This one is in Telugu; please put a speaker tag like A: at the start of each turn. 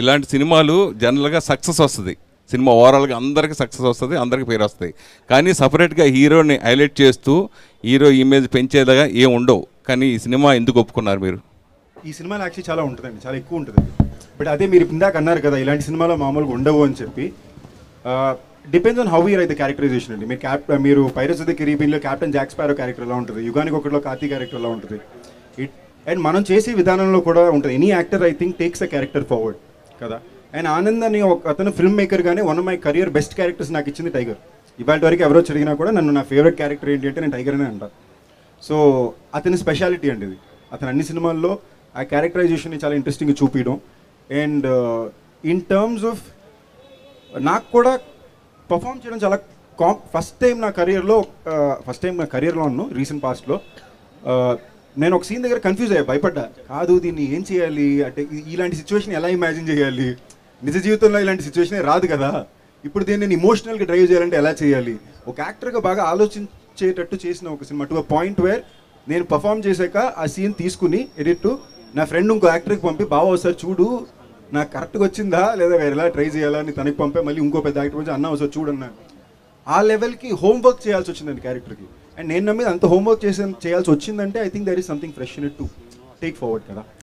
A: ఇలాంటి సినిమాలు జనరల్గా సక్సెస్ వస్తుంది. సినిమా ఓవరాల్గా అందరికీ సక్సెస్ వస్తుంది అందరికీ పేరు వస్తాయి కానీ సపరేట్గా హీరోని హైలైట్ చేస్తూ హీరో ఇమేజ్ పెంచేలాగా ఏం ఉండవు. కానీ ఈ సినిమా ఎందుకు ఒప్పుకున్నారు మీరు?
B: ఈ సినిమాలో యాక్చువల్లీ చాలా ఉంటుందండి చాలా ఎక్కువ ఉంటుంది బట్ అదే మీరు ఇందాక అన్నారు కదా ఇలాంటి సినిమాలో మామూలుగా ఉండవు అని చెప్పి డిపెండ్స్ ఆన్ హౌ యూ అయితే క్యారెక్టరైజేషన్ అండి. మీరు క్యాప్ మీరు పైరస్ ఆఫ్ ద కెరీబియన్లో జాక్ స్పారో క్యారెక్టర్ ఎలా ఉంటుంది యుగానికి ఒకటిలో కార్తీ క్యారెక్టర్ ఎలా ఉంటుంది. ఇట్ అండ్ మనం చేసే విధానంలో కూడా ఉంటుంది. Any actor I think takes a character forward కదా? అండ్ ఆనంద్ అని ఒక అతను ఫిల్మ్ మేకర్ కానీ one of my career best characters నాకు ఇచ్చింది టైగర్ ఇవాళ వరకు ఎవరో అడిగినా కూడా నన్ను నా ఫేవరెట్ క్యారెక్టర్ ఏంటి అంటే నేను టైగర్ అనే అంటారు సో అతని స్పెషాలిటీ అండి ఇది. అతను అన్ని సినిమాల్లో ఆ క్యారెక్టరైజేషన్ని చాలా ఇంట్రెస్టింగ్గా చూపించడం అండ్ ఇన్ టర్మ్స్ ఆఫ్ నాకు కూడా పర్ఫామ్ చేయడం చాలా కాం ఫస్ట్ టైం నా కెరియర్లో ఫస్ట్ టైం నా కెరియర్లో ఉన్నాను రీసెంట్ పాస్ట్లో నేను ఒక సీన్ దగ్గర కన్ఫ్యూజ్ అయ్యా భయపడ్డా. కాదు దీన్ని ఏం చేయాలి? అంటే ఇలాంటి సిచ్యువేషన్ ఎలా ఇమాజిన్ చేయాలి? నిజ జీవితంలో ఇలాంటి సిచ్యువేషన్ రాదు కదా. ఇప్పుడు దీన్ని నేను ఇమోషనల్గా డ్రైవ్ చేయాలంటే ఎలా చేయాలి? ఒక యాక్టర్గా బాగా ఆలోచించేటట్టు చేసిన ఒక సినిమా టు పాయింట్ వేర్ నేను పర్ఫామ్ చేశాక ఆ సీన్ తీసుకుని ఎడిట్ నా ఫ్రెండ్ ఇంకో యాక్టర్కి పంపి బాగా ఒకసారి చూడు నాకు కరెక్ట్గా వచ్చిందా? లేదా వేరే ఎలా ట్రై చేయాలా? అని తనకి పంపే మళ్ళీ ఇంకో పెద్ద యాక్టర్ వచ్చి అన్న ఒకసారి చూడన్నా ఆ లెవెల్కి హోంవర్క్ చేయాల్సి వచ్చిందండి క్యారెక్టర్కి అండ్ నేను నమ్మేది అంత హోంవర్క్ చేసే చేయాల్సి వచ్చిందంటే I think there is something fresh in to take forward కదా.